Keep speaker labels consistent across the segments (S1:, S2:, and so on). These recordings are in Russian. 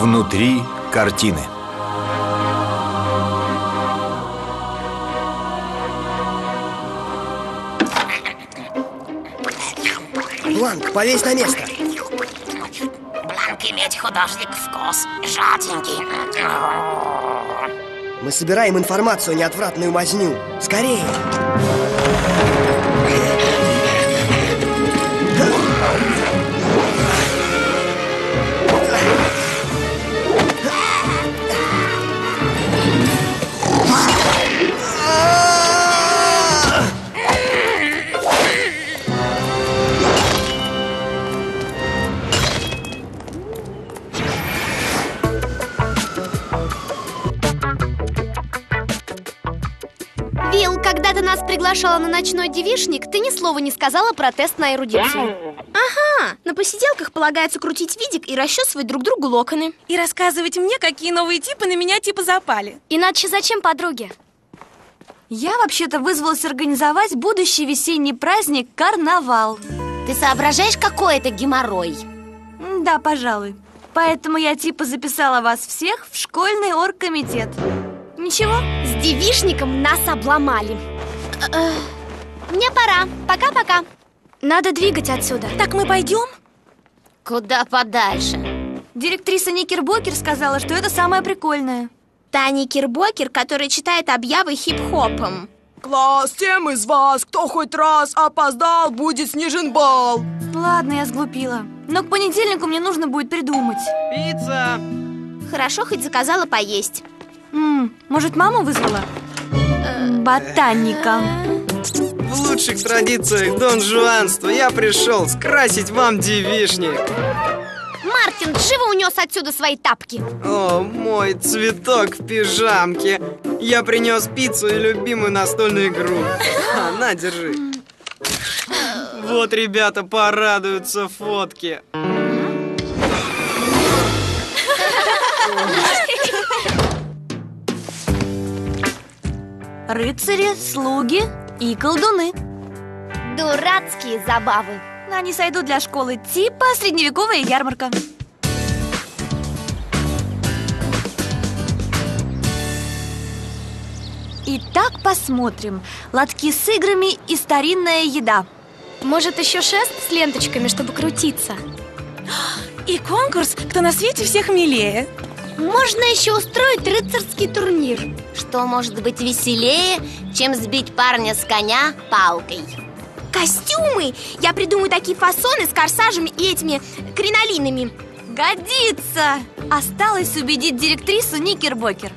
S1: Внутри картины.
S2: Бланк, повесь на место.
S3: Бланк иметь художник вкус Желтенький
S2: Мы собираем информацию, неотвратную мазню. Скорее!
S4: Вилл, приглашала на ночной девишник, ты ни слова не сказала про тест на эрудицию.
S5: Ага, на посиделках полагается крутить видик и расчесывать друг другу локоны.
S6: И рассказывать мне, какие новые типы на меня типа запали.
S4: Иначе зачем подруге?
S6: Я вообще-то вызвалась организовать будущий весенний праздник «Карнавал».
S3: Ты соображаешь, какой это геморрой?
S6: М, Да, пожалуй. Поэтому я типа записала вас всех в школьный оргкомитет. Ничего?
S4: С девишником нас обломали. Э, Мне пора. Пока-пока. Надо двигать отсюда.
S6: Так мы пойдем?
S3: Куда подальше?
S6: Директриса Никербокер сказала, что это самое прикольное.
S5: Таня Кирбокер, которая читает объявы хип-хопом.
S7: Класс, тем из вас, кто хоть раз опоздал, будет снижен балл
S6: Ладно, я сглупила. Но к понедельнику мне нужно будет придумать.
S7: Пицца
S5: Хорошо, хоть заказала поесть.
S6: М, может, маму вызвала? Ботаника.
S8: В лучших традициях донжуанства я пришел скрасить вам девишник.
S4: Мартин, живо унес отсюда свои тапки.
S8: О, мой цветок в пижамке. Я принес пиццу и любимую настольную игру. А, На, держи. Вот ребята порадуются фотке
S6: Рыцари, слуги и колдуны.
S4: Дурацкие забавы.
S6: Они сойдут для школы типа средневековая ярмарка. Итак, посмотрим. Лотки с играми и старинная еда.
S4: Может, еще шест с ленточками, чтобы крутиться?
S6: И конкурс «Кто на свете всех милее».
S4: Можно еще устроить рыцарский турнир.
S3: Что может быть веселее, чем сбить парня с коня палкой?
S5: Костюмы! Я придумаю такие фасоны с корсажами и этими кринолинами.
S6: Годится! Осталось убедить директрису Никербокер.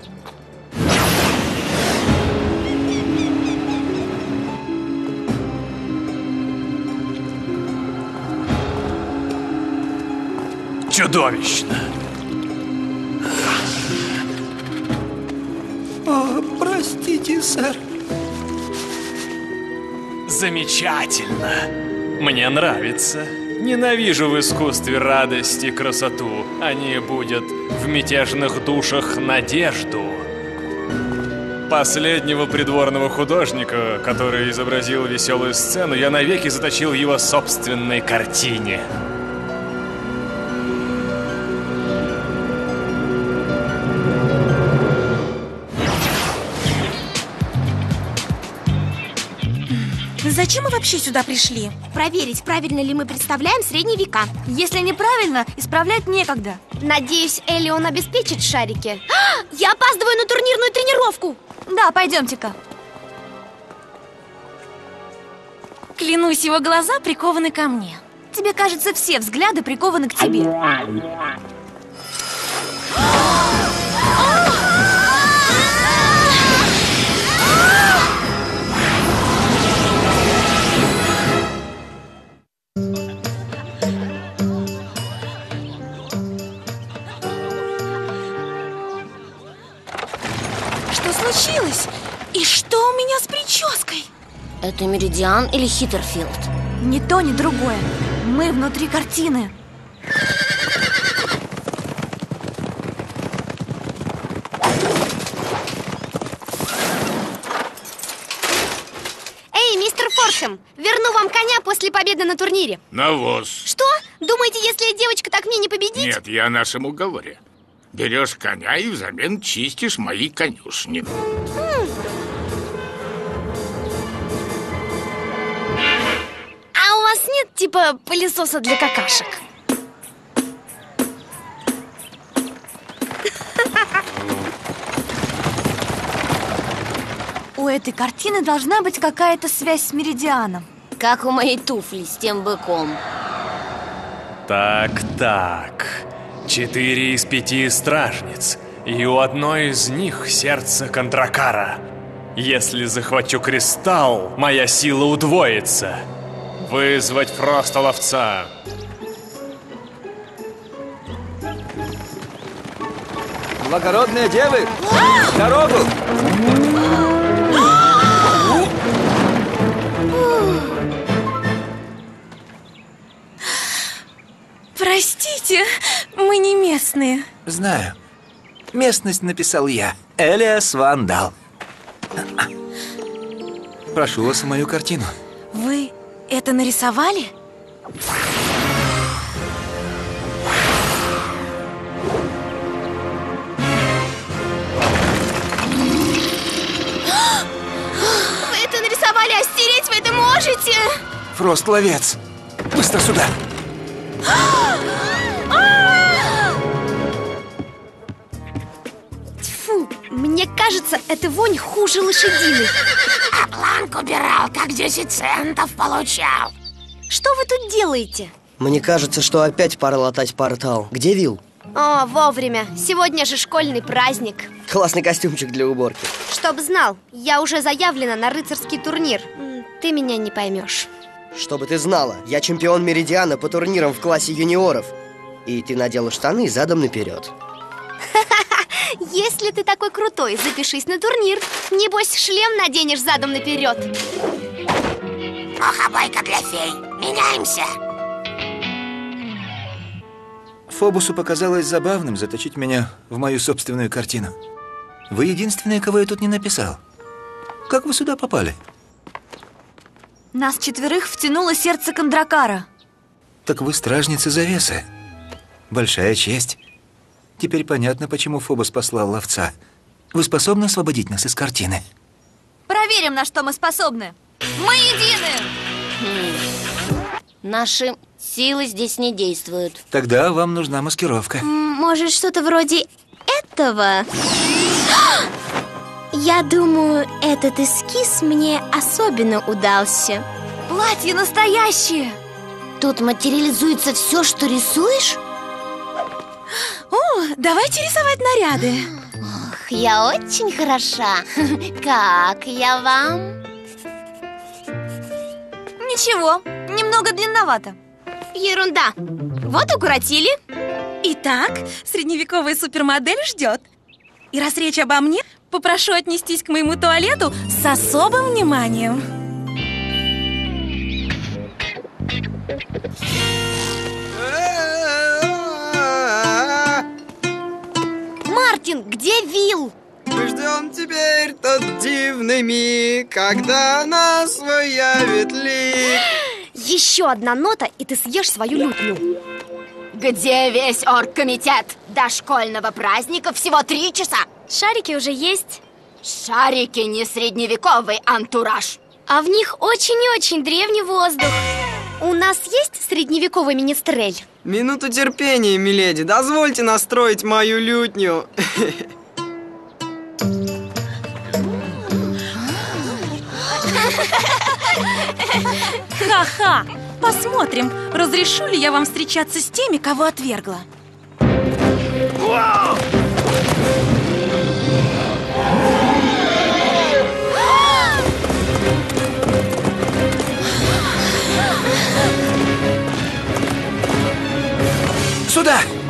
S9: Чудовищно.
S10: Простите, сэр.
S9: Замечательно. Мне нравится. Ненавижу в искусстве радость и красоту. Они будут в мятежных душах надежду. Последнего придворного художника, который изобразил веселую сцену, я навеки заточил в его собственной картине.
S6: Зачем мы вообще сюда пришли?
S5: Проверить, правильно ли мы представляем средние века.
S6: Если неправильно, исправлять некогда.
S4: Надеюсь, Элион обеспечит шарики. А, я опаздываю на турнирную тренировку.
S6: Да, пойдемте-ка. Клянусь, его глаза прикованы ко мне. Тебе кажется, все взгляды прикованы к тебе. И что у меня с прической?
S3: Это Меридиан или Хиттерфилд?
S6: Ни то, ни другое. Мы внутри картины.
S4: Эй, мистер Форшем, верну вам коня после победы на турнире.
S11: Навоз.
S4: Что? Думаете, если девочка так мне не победить?
S11: Нет, я о нашем уговоре. Берешь коня и взамен чистишь мои конюшни.
S4: А типа пылесоса для какашек?
S6: У этой картины должна быть какая-то связь с Меридианом.
S3: Как у моей туфли с тем быком
S9: Так, так Четыре из пяти стражниц И у одной из них сердце Контракара Если захвачу кристалл, моя сила удвоится Вызвать Фроста ловца
S10: Благородные девы, дорогу!
S6: Простите, мы не местные.
S10: Знаю. Местность написал я. Элиас Вандал. Прошу вас в мою картину.
S6: Это нарисовали?
S5: Вы это нарисовали, а стереть вы это можете?
S10: Фрост-ловец. Быстро сюда.
S4: Фу, мне кажется, эта вонь хуже лошадиной.
S3: Бланк убирал, как 10 центов получал
S4: Что вы тут делаете?
S2: Мне кажется, что опять пора латать портал. Где Вил?
S4: О, вовремя. Сегодня же школьный праздник.
S2: Классный костюмчик для уборки.
S4: Чтоб знал, я уже заявлена на рыцарский турнир. Ты меня не поймешь.
S2: Чтобы ты знала, я чемпион Меридиана по турнирам в классе юниоров. И ты надела штаны задом наперед.
S4: Если ты такой крутой, запишись на турнир. Небось, шлем наденешь задом наперед.
S3: Махобайка для фей Меняемся
S10: Фобусу показалось забавным заточить меня в мою собственную картину. Вы единственные, кого я тут не написал. Как вы сюда попали?
S6: Нас четверых втянуло сердце Кондракара.
S10: Так вы стражницы завесы. Большая честь. Теперь понятно, почему Фобус послал ловца. Вы способны освободить нас из картины?
S6: Проверим, на что мы способны. Мы едины!
S3: Наши силы здесь не действуют
S10: Тогда вам нужна маскировка.
S4: М, Может, что-то вроде этого? Я думаю, этот эскиз мне особенно удался.
S6: Платье настоящее!
S3: Тут материализуется все, что рисуешь?
S6: О, давайте рисовать наряды.
S3: Ох, я очень хороша Как я вам?
S6: Ничего, немного длинновато.
S5: Ерунда. Вот укоротили.
S12: Итак, средневековая супермодель ждет. И раз речь обо мне, попрошу отнестись к моему туалету с особым вниманием.
S4: Мартин, где Вил?
S8: Мы ждем теперь тот дивный миг, когда нас выявит лик.
S4: Еще одна нота, и ты съешь свою лютню.
S3: Где весь оргкомитет? До школьного праздника всего три часа
S4: Шарики уже есть.
S3: Шарики не средневековый антураж
S4: А в них очень-очень древний воздух. У нас есть средневековый министрель?
S8: Минуту терпения, миледи, дозвольте настроить мою лютню.
S12: Ха-ха! Посмотрим, разрешу ли я вам встречаться с теми, кого отвергла.
S10: Сюда!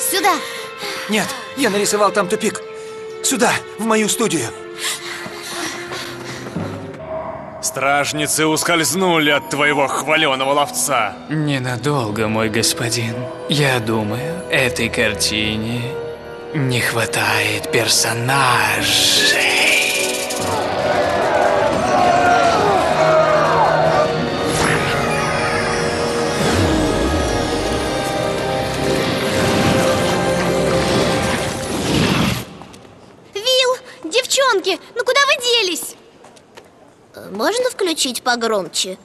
S6: Сюда!
S10: Нет, я нарисовал там тупик. Сюда, в мою студию.
S9: Стражницы ускользнули от твоего хваленого ловца.
S13: Ненадолго, мой господин. Я думаю, этой картине не хватает персонажей.
S3: Можно включить погромче?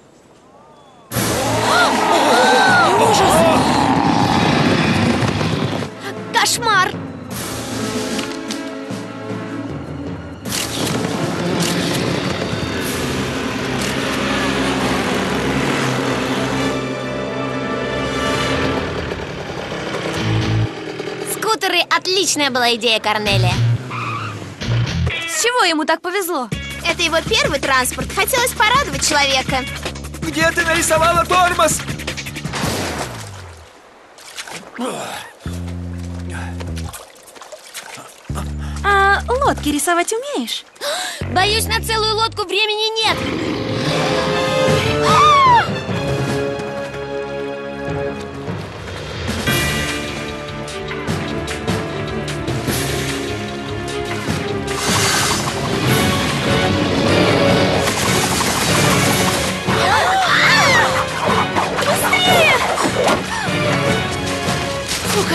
S4: Кошмар!
S3: Скутеры – отличная была идея, Корнелия.
S6: С чего ему так повезло?
S5: Это его первый транспорт. Хотелось порадовать человека.
S10: Где ты нарисовала тормоз?
S12: А лодки рисовать умеешь?
S4: Боюсь, на целую лодку времени нет.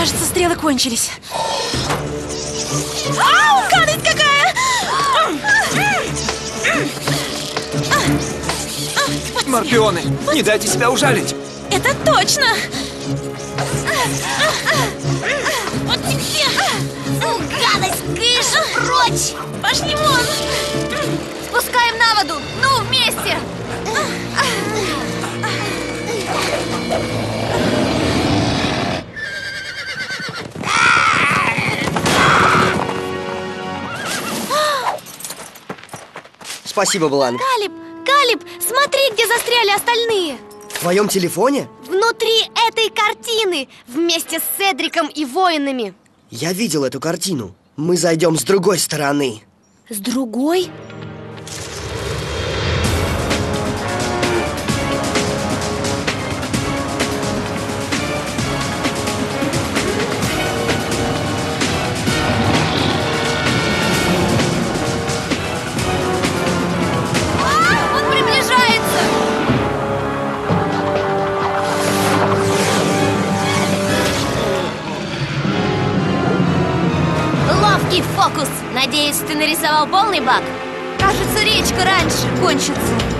S12: Кажется, стрелы кончились. Ау, гадость какая!
S10: Морпионы, не дайте себя ужалить.
S12: Это точно!
S3: Вот тебе! Гадость! Кыш, прочь!
S12: Пошли вон!
S4: Спускаем на воду. Ну, вместе.
S2: Спасибо, Бланк.
S4: Калиб, Калиб, смотри, где застряли остальные.
S2: В твоем телефоне?
S4: Внутри этой картины, вместе с Седриком и воинами.
S2: Я видел эту картину. Мы зайдем с другой стороны.
S4: С другой?
S3: Фокус! Надеюсь, ты нарисовал полный бак?
S6: Кажется, речка раньше кончится.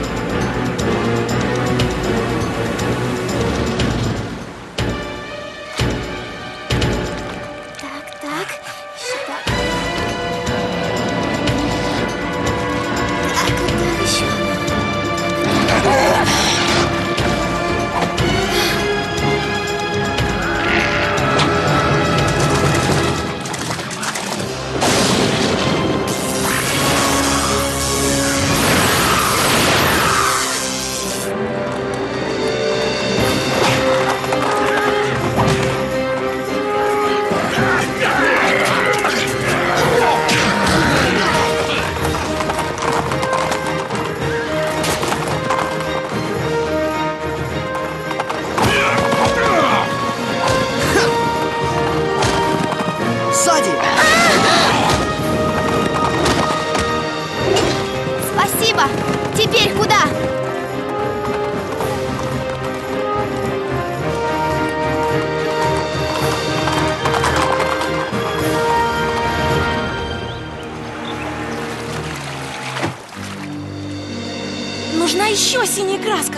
S12: Синяя краска.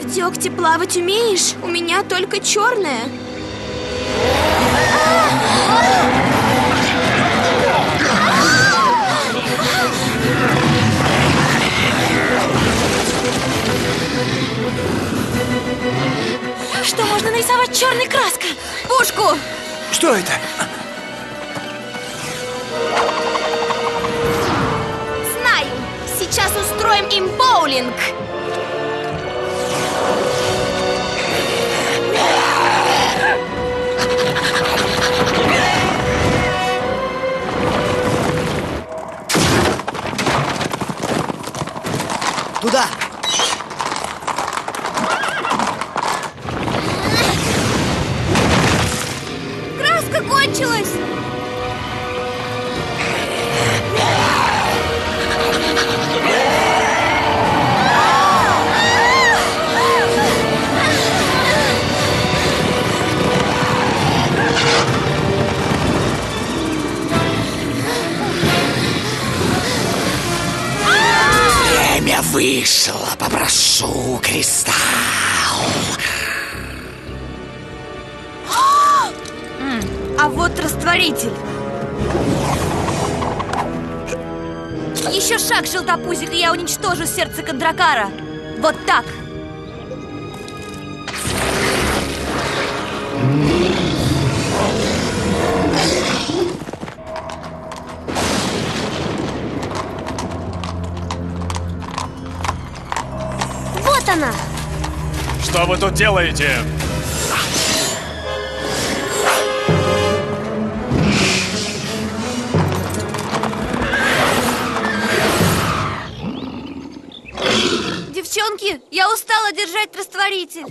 S5: В дегте плавать умеешь? У меня только черная.
S10: Что
S14: можно нарисовать черной краской?
S5: Пушку!
S6: Что это?
S15: Им Вышло, попрошу кристалл.
S6: А вот растворитель. Еще шаг, желтопузик, и я уничтожу сердце Кондракара. Вот так.
S4: Она!
S16: Что вы тут делаете?
S6: Девчонки, я устала держать растворитель.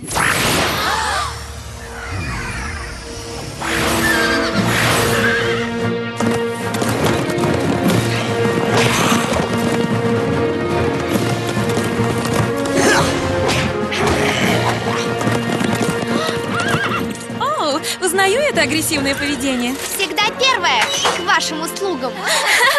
S12: Узнаю это агрессивное поведение.
S4: Всегда первая к вашим услугам.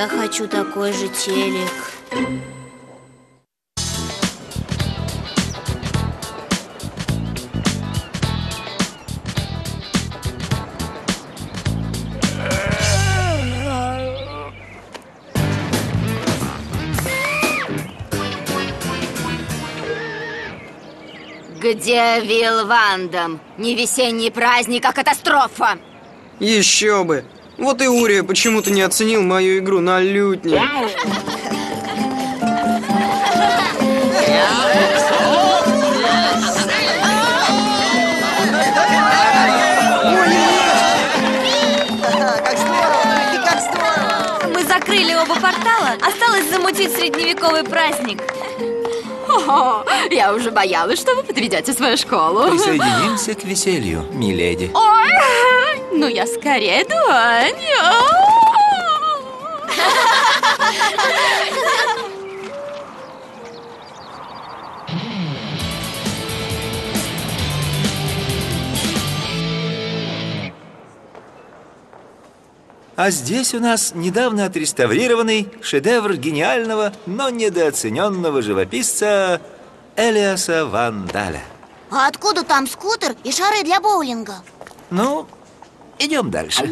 S4: Я хочу такой же телек.
S17: Где Вилл Вандам? Не весенний праздник, а катастрофа!
S8: Еще бы! Вот и Урия почему-то не оценил мою игру на лютне.
S6: Закрыли оба портала. Осталось замутить средневековый праздник.
S17: О, я уже боялась, что вы подведете свою школу.
S10: Присоединимся к веселью, миледи.
S17: Ой, ну я скорее, Дуань.
S10: А здесь у нас недавно отреставрированный шедевр гениального, но недооцененного живописца Элиаса Вандаля.
S4: А откуда там скутер и шары для боулинга?
S10: Ну, идем дальше.